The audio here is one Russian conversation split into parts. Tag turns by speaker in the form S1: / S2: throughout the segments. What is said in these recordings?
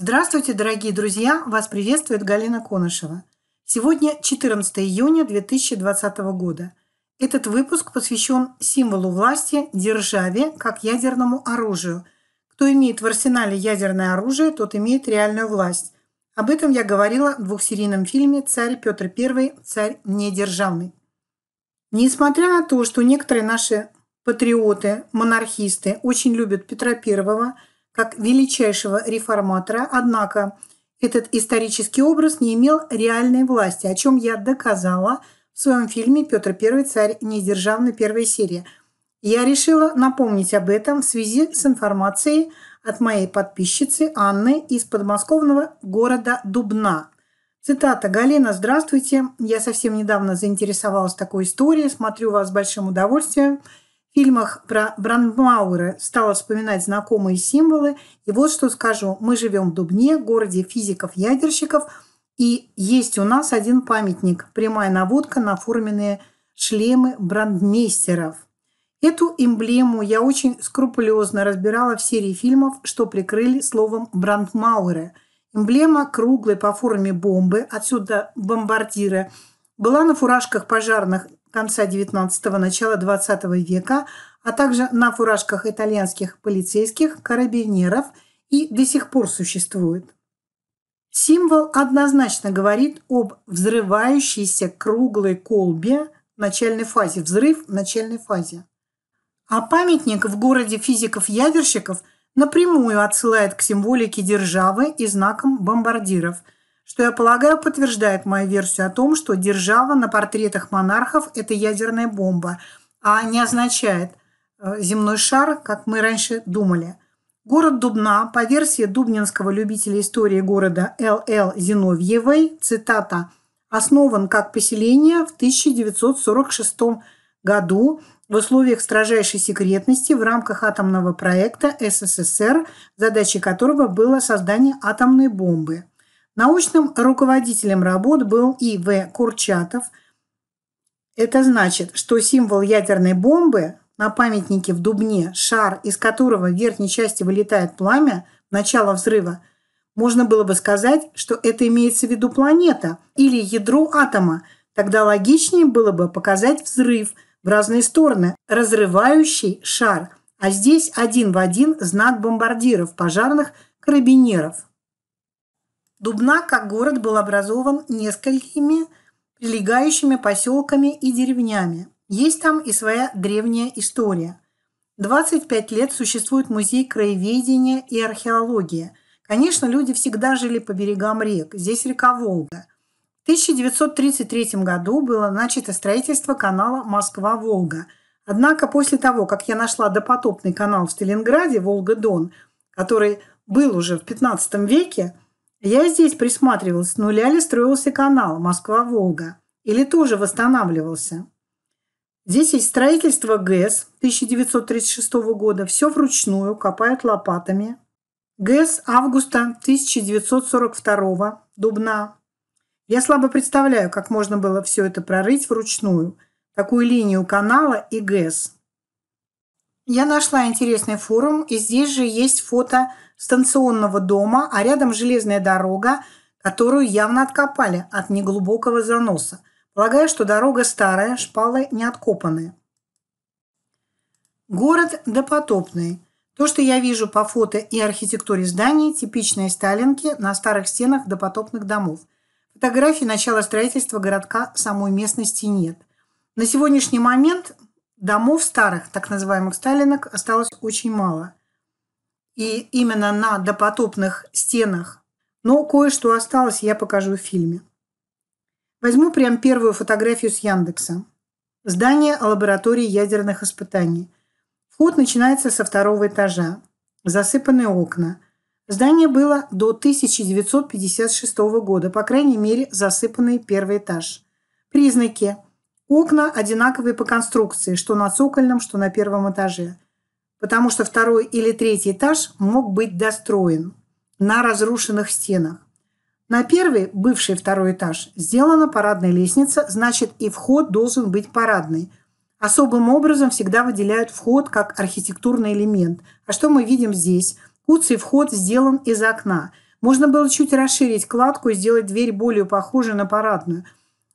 S1: Здравствуйте, дорогие друзья! Вас приветствует Галина Конышева. Сегодня 14 июня 2020 года. Этот выпуск посвящен символу власти, державе, как ядерному оружию. Кто имеет в арсенале ядерное оружие, тот имеет реальную власть. Об этом я говорила в двухсерийном фильме «Царь Петр I. Царь недержавный». Несмотря на то, что некоторые наши патриоты, монархисты очень любят Петра I – как величайшего реформатора, однако этот исторический образ не имел реальной власти, о чем я доказала в своем фильме «Петр I. Царь недержавный. Первая серия». Я решила напомнить об этом в связи с информацией от моей подписчицы Анны из подмосковного города Дубна. Цитата. «Галина, здравствуйте. Я совсем недавно заинтересовалась такой историей. Смотрю вас с большим удовольствием фильмах про Брандмауэра стала вспоминать знакомые символы. И вот что скажу. Мы живем в Дубне, городе физиков-ядерщиков, и есть у нас один памятник. Прямая наводка на форменные шлемы брандмейстеров. Эту эмблему я очень скрупулезно разбирала в серии фильмов, что прикрыли словом Брандмауэра. Эмблема круглой по форме бомбы, отсюда бомбардиры, была на фуражках пожарных конца XIX – начала XX века, а также на фуражках итальянских полицейских, карабинеров и до сих пор существует. Символ однозначно говорит об взрывающейся круглой колбе в начальной фазе, взрыв в начальной фазе. А памятник в городе физиков-ядерщиков напрямую отсылает к символике державы и знакам бомбардиров – что, я полагаю, подтверждает мою версию о том, что держава на портретах монархов – это ядерная бомба, а не означает э, земной шар, как мы раньше думали. Город Дубна, по версии дубнинского любителя истории города Л.Л. Зиновьевой, цитата, основан как поселение в 1946 году в условиях строжайшей секретности в рамках атомного проекта СССР, задачей которого было создание атомной бомбы – Научным руководителем работ был И.В. Курчатов. Это значит, что символ ядерной бомбы на памятнике в Дубне, шар, из которого в верхней части вылетает пламя, начало взрыва, можно было бы сказать, что это имеется в виду планета или ядро атома. Тогда логичнее было бы показать взрыв в разные стороны, разрывающий шар. А здесь один в один знак бомбардиров, пожарных, карабинеров. Дубна как город был образован несколькими прилегающими поселками и деревнями. Есть там и своя древняя история. 25 лет существует музей краеведения и археологии. Конечно, люди всегда жили по берегам рек. Здесь река Волга. В 1933 году было начато строительство канала Москва-Волга. Однако после того, как я нашла допотопный канал в Сталинграде Волга-Дон, который был уже в 15 веке, я здесь присматривался, с нуля ли строился канал Москва-Волга или тоже восстанавливался. Здесь есть строительство ГЭС 1936 года, все вручную, копают лопатами. ГЭС августа 1942 Дубна. Я слабо представляю, как можно было все это прорыть вручную, такую линию канала и ГЭС. Я нашла интересный форум, и здесь же есть фото станционного дома, а рядом железная дорога, которую явно откопали от неглубокого заноса. Полагаю, что дорога старая, шпалы не откопаны. Город допотопный. То, что я вижу по фото и архитектуре зданий, типичные сталинки на старых стенах допотопных домов. Фотографий начала строительства городка самой местности нет. На сегодняшний момент домов старых, так называемых сталинок, осталось очень мало и именно на допотопных стенах. Но кое-что осталось, я покажу в фильме. Возьму прям первую фотографию с Яндекса. Здание лаборатории ядерных испытаний. Вход начинается со второго этажа. Засыпанные окна. Здание было до 1956 года, по крайней мере, засыпанный первый этаж. Признаки. Окна одинаковые по конструкции, что на цокольном, что на первом этаже – потому что второй или третий этаж мог быть достроен на разрушенных стенах. На первый, бывший второй этаж, сделана парадная лестница, значит и вход должен быть парадный. Особым образом всегда выделяют вход как архитектурный элемент. А что мы видим здесь? Куцый вход сделан из окна. Можно было чуть расширить кладку и сделать дверь более похожей на парадную.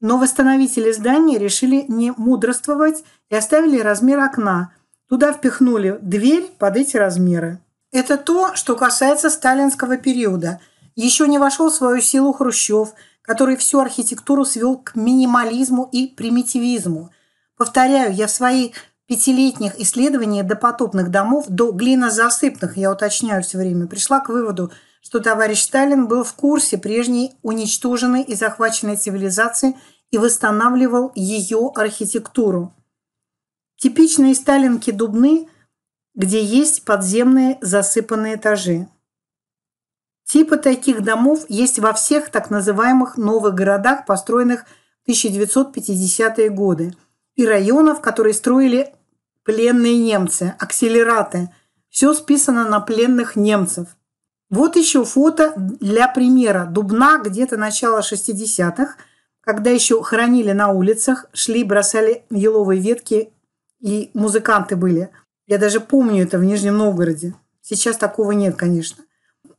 S1: Но восстановители здания решили не мудрствовать и оставили размер окна. Туда впихнули дверь под эти размеры. Это то, что касается сталинского периода. Еще не вошел в свою силу Хрущев, который всю архитектуру свел к минимализму и примитивизму. Повторяю, я в своей пятилетних исследований допотопных домов до глинозасыпных, я уточняю все время, пришла к выводу, что товарищ Сталин был в курсе прежней уничтоженной и захваченной цивилизации и восстанавливал ее архитектуру. Типичные сталинки Дубны, где есть подземные засыпанные этажи. Типы таких домов есть во всех так называемых новых городах, построенных в 1950-е годы – и районов, которые строили пленные немцы, акселераты. Все списано на пленных немцев. Вот еще фото для примера. Дубна где-то начало 60-х, когда еще хоронили на улицах, шли, бросали еловые ветки, и музыканты были. Я даже помню это в Нижнем Новгороде. Сейчас такого нет, конечно.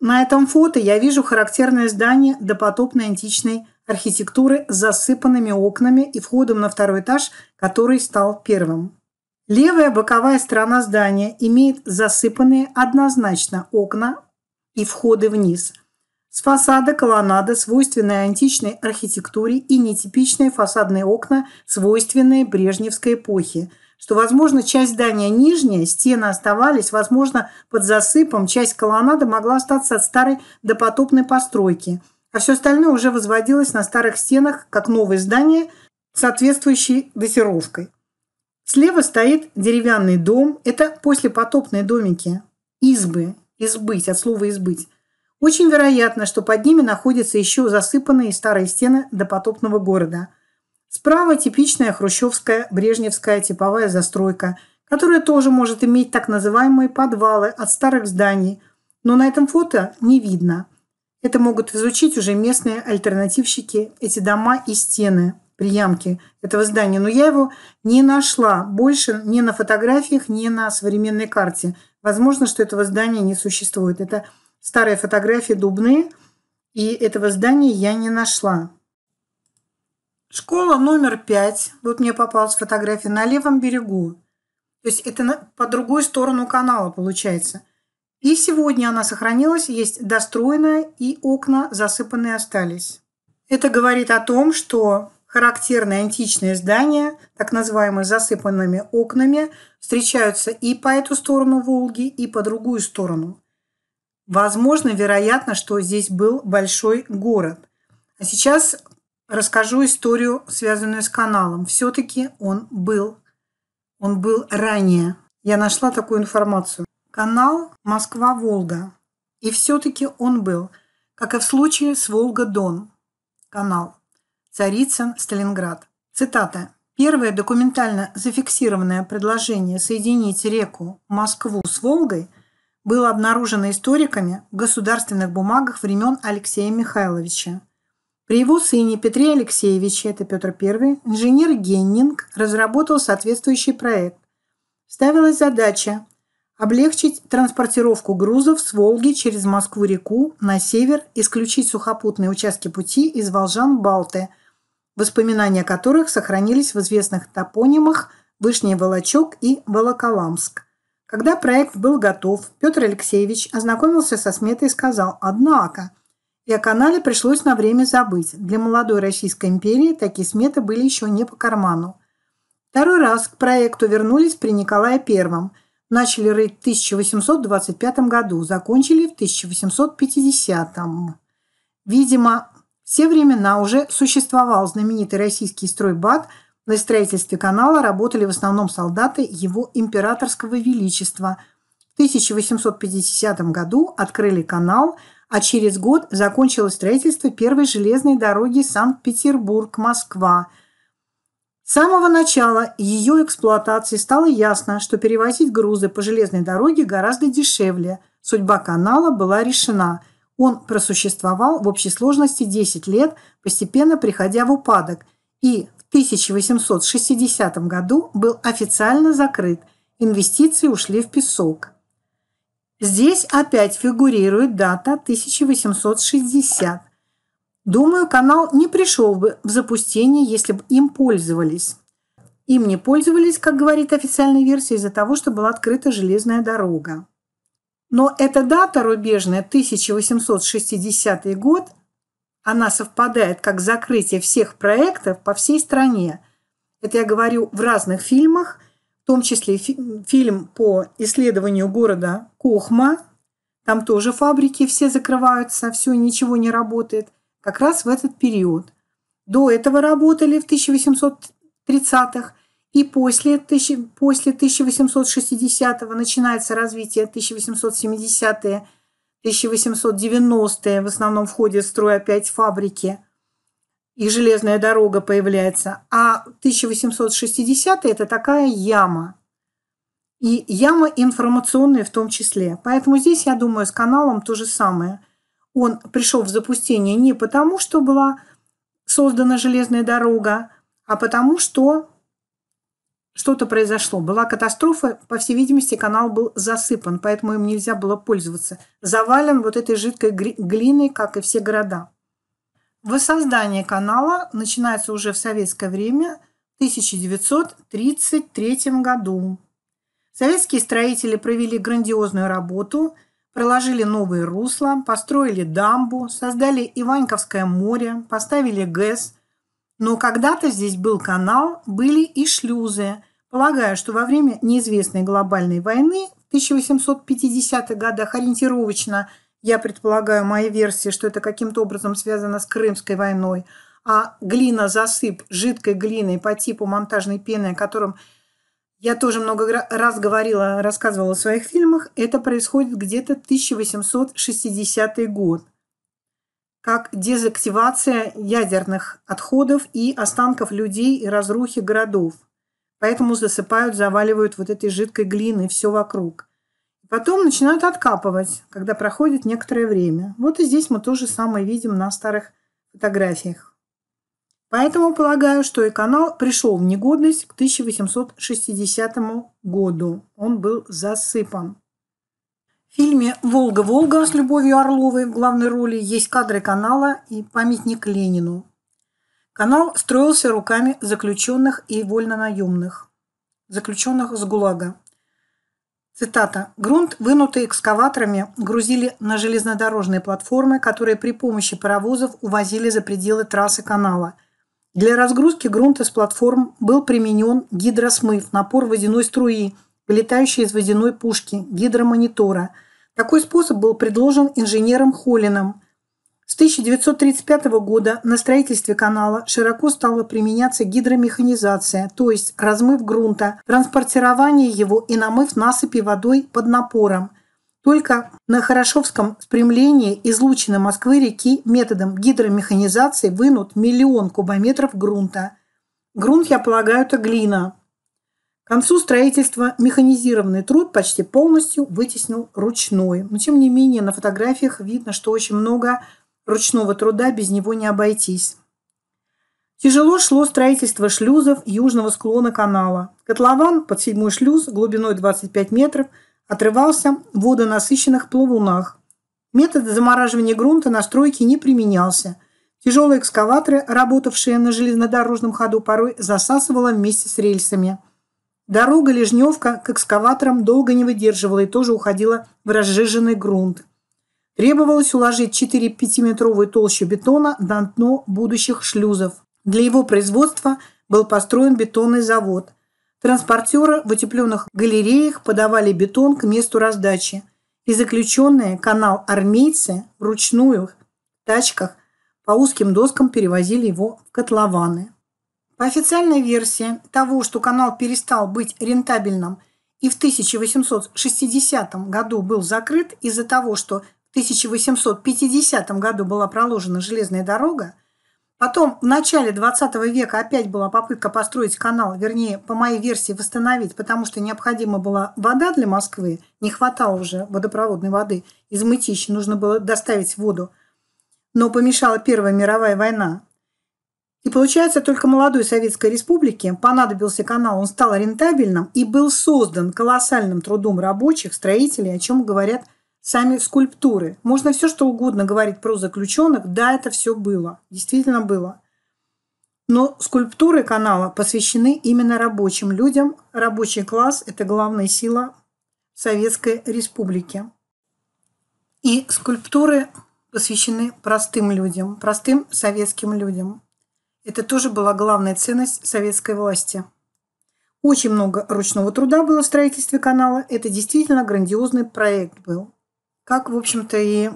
S1: На этом фото я вижу характерное здание допотопной античной архитектуры с засыпанными окнами и входом на второй этаж, который стал первым. Левая боковая сторона здания имеет засыпанные однозначно окна и входы вниз. С фасада колоннада, свойственная античной архитектуре, и нетипичные фасадные окна, свойственные брежневской эпохе, что, возможно, часть здания нижняя, стены оставались, возможно, под засыпом, часть колоннады могла остаться от старой допотопной постройки – а все остальное уже возводилось на старых стенах, как новое здание, соответствующей датировкой. Слева стоит деревянный дом. Это послепотопные домики. Избы. Избыть, от слова «избыть». Очень вероятно, что под ними находятся еще засыпанные старые стены допотопного города. Справа типичная хрущевская брежневская типовая застройка, которая тоже может иметь так называемые подвалы от старых зданий, но на этом фото не видно – это могут изучить уже местные альтернативщики, эти дома и стены, приямки этого здания. Но я его не нашла больше ни на фотографиях, ни на современной карте. Возможно, что этого здания не существует. Это старые фотографии Дубны, и этого здания я не нашла. Школа номер пять. Вот мне попалась фотография на левом берегу. То есть это по другую сторону канала получается – и сегодня она сохранилась, есть достроенная, и окна засыпанные остались. Это говорит о том, что характерные античные здания, так называемые засыпанными окнами, встречаются и по эту сторону Волги, и по другую сторону. Возможно, вероятно, что здесь был большой город. А сейчас расскажу историю, связанную с каналом. Все-таки он был. Он был ранее. Я нашла такую информацию. Канал Москва-Волга. И все-таки он был, как и в случае с Волга-Дон. Канал. Царицын, Сталинград. Цитата. Первое документально зафиксированное предложение соединить реку Москву с Волгой было обнаружено историками в государственных бумагах времен Алексея Михайловича. При его сыне Петре Алексеевиче, это Петр I, инженер Геннинг разработал соответствующий проект. Ставилась задача облегчить транспортировку грузов с Волги через Москву-реку на север, исключить сухопутные участки пути из Волжан в Балты, воспоминания которых сохранились в известных топонимах Вышний Волочок и Волоколамск. Когда проект был готов, Петр Алексеевич ознакомился со сметой и сказал «Однако». И о канале пришлось на время забыть. Для молодой Российской империи такие сметы были еще не по карману. Второй раз к проекту вернулись при Николае Первом – Начали рыть в 1825 году, закончили в 1850. Видимо, в те времена уже существовал знаменитый российский стройбат. На строительстве канала работали в основном солдаты его императорского величества. В 1850 году открыли канал, а через год закончилось строительство первой железной дороги Санкт-Петербург-Москва – с самого начала ее эксплуатации стало ясно, что перевозить грузы по железной дороге гораздо дешевле. Судьба канала была решена. Он просуществовал в общей сложности 10 лет, постепенно приходя в упадок, и в 1860 году был официально закрыт. Инвестиции ушли в песок. Здесь опять фигурирует дата 1860. Думаю, канал не пришел бы в запустение, если бы им пользовались. Им не пользовались, как говорит официальная версия, из-за того, что была открыта железная дорога. Но эта дата рубежная, 1860 год, она совпадает как закрытие всех проектов по всей стране. Это я говорю в разных фильмах, том числе фильм по исследованию города Кохма. Там тоже фабрики все закрываются, все, ничего не работает. Как раз в этот период. До этого работали в 1830-х, и после, после 1860-го начинается развитие 1870-е, 1890-е, в основном входят в строй опять фабрики, и железная дорога появляется. А 1860-е – это такая яма. И яма информационная в том числе. Поэтому здесь, я думаю, с каналом то же самое. Он пришел в запустение не потому, что была создана железная дорога, а потому что что-то произошло. Была катастрофа, по всей видимости, канал был засыпан, поэтому им нельзя было пользоваться. Завален вот этой жидкой глиной, как и все города. Воссоздание канала начинается уже в советское время, в 1933 году. Советские строители провели грандиозную работу, проложили новые русла, построили дамбу, создали Иваньковское море, поставили ГЭС – но когда-то здесь был канал, были и шлюзы. Полагаю, что во время неизвестной глобальной войны в 1850-х годах ориентировочно, я предполагаю, моя версия, что это каким-то образом связано с Крымской войной, а глина-засып жидкой глиной по типу монтажной пены, о котором я тоже много раз говорила, рассказывала в своих фильмах, это происходит где-то 1860 год как дезактивация ядерных отходов и останков людей и разрухи городов. Поэтому засыпают, заваливают вот этой жидкой глиной все вокруг. Потом начинают откапывать, когда проходит некоторое время. Вот и здесь мы то же самое видим на старых фотографиях. Поэтому полагаю, что и канал пришел в негодность к 1860 году. Он был засыпан. В фильме «Волга-Волга» с Любовью Орловой в главной роли есть кадры канала и памятник Ленину. Канал строился руками заключенных и вольнонаемных, заключенных с ГУЛАГа. Цитата. «Грунт, вынутый экскаваторами, грузили на железнодорожные платформы, которые при помощи паровозов увозили за пределы трассы канала. Для разгрузки грунта с платформ был применен гидросмыв, напор водяной струи, вылетающей из водяной пушки, гидромонитора – такой способ был предложен инженером Холлином. С 1935 года на строительстве канала широко стала применяться гидромеханизация, то есть размыв грунта, транспортирование его и намыв насыпи водой под напором. Только на Хорошовском спрямлении излучины Москвы-реки методом гидромеханизации вынут миллион кубометров грунта. Грунт, я полагаю, это глина. К концу строительства механизированный труд почти полностью вытеснил ручной. Но тем не менее на фотографиях видно, что очень много ручного труда, без него не обойтись. Тяжело шло строительство шлюзов южного склона канала. Котлован под седьмой шлюз глубиной 25 метров отрывался в водонасыщенных плавунах. Метод замораживания грунта на стройке не применялся. Тяжелые экскаваторы, работавшие на железнодорожном ходу, порой засасывало вместе с рельсами – Дорога Лежневка к экскаваторам долго не выдерживала и тоже уходила в разжиженный грунт. Требовалось уложить 4-5-метровую толщу бетона на дно будущих шлюзов. Для его производства был построен бетонный завод. Транспортеры в утепленных галереях подавали бетон к месту раздачи. И заключенные канал армейцы вручную в тачках по узким доскам перевозили его в котлованы. По официальной версии того, что канал перестал быть рентабельным и в 1860 году был закрыт из-за того, что 1850 году была проложена железная дорога, Потом в начале 20 века опять была попытка построить канал, вернее, по моей версии, восстановить, потому что необходима была вода для Москвы, не хватало уже водопроводной воды, из Мытищи нужно было доставить воду. Но помешала Первая мировая война. И получается, только молодой Советской Республике понадобился канал, он стал рентабельным и был создан колоссальным трудом рабочих, строителей, о чем говорят сами скульптуры. Можно все что угодно говорить про заключенных, да, это все было, действительно было. Но скульптуры канала посвящены именно рабочим людям. Рабочий класс – это главная сила Советской Республики. И скульптуры посвящены простым людям, простым советским людям. Это тоже была главная ценность советской власти. Очень много ручного труда было в строительстве канала. Это действительно грандиозный проект был. Как, в общем-то, и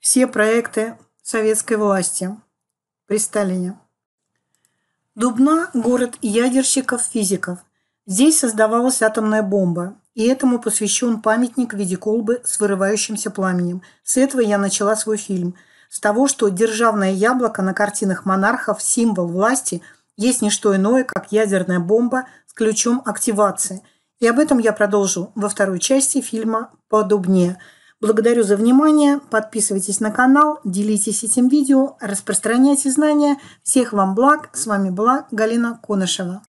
S1: все проекты советской власти при Сталине. Дубна – город ядерщиков-физиков. Здесь создавалась атомная бомба, и этому посвящен памятник в виде колбы с вырывающимся пламенем. С этого я начала свой фильм. С того, что державное яблоко на картинах монархов – символ власти, есть не что иное, как ядерная бомба с ключом активации. И об этом я продолжу во второй части фильма «Подобнее». Благодарю за внимание. Подписывайтесь на канал, делитесь этим видео, распространяйте знания. Всех вам благ. С вами была Галина Конышева.